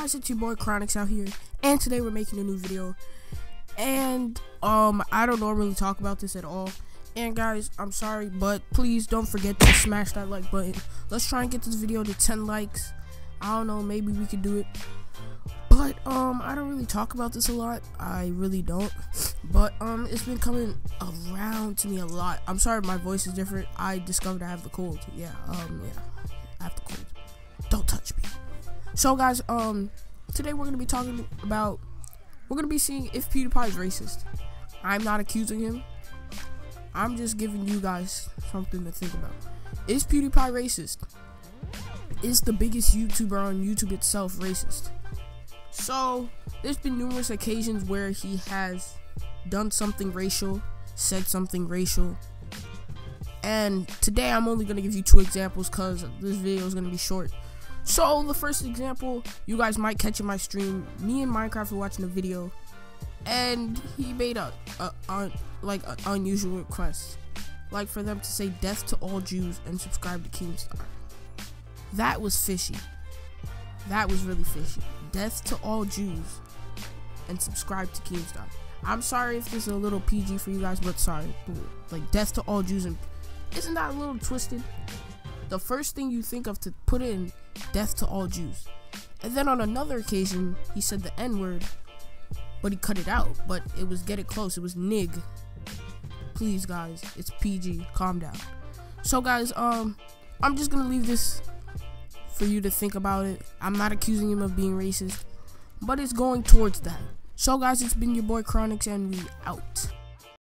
guys, it's your boy Cronix out here, and today we're making a new video. And um, I don't normally talk about this at all. And guys, I'm sorry, but please don't forget to smash that like button. Let's try and get this video to 10 likes. I don't know, maybe we could do it. But um, I don't really talk about this a lot. I really don't. But um, it's been coming around to me a lot. I'm sorry, my voice is different. I discovered I have the cold. Yeah, um, yeah, I have the cold. Don't touch me. So guys, um, today we're gonna be talking about we're gonna be seeing if PewDiePie is racist. I'm not accusing him. I'm just giving you guys something to think about. Is PewDiePie racist? Is the biggest YouTuber on YouTube itself racist? So, there's been numerous occasions where he has done something racial, said something racial. And today I'm only going to give you two examples because this video is going to be short. So, the first example, you guys might catch in my stream. Me and Minecraft were watching a video, and he made a, a, a like an unusual request, like for them to say "death to all Jews" and subscribe to Keemstar. That was fishy. That was really fishy. Death to all Jews and subscribe to Keemstar. I'm sorry if this is a little PG for you guys, but sorry. Like death to all Jews and isn't that a little twisted? The first thing you think of to put in death to all Jews. And then on another occasion, he said the N word, but he cut it out. But it was get it close. It was nig. Please, guys, it's PG. Calm down. So, guys, um, I'm just gonna leave this for you to think about it. I'm not accusing him of being racist, but it's going towards that. So, guys, it's been your boy Cronix, and we out.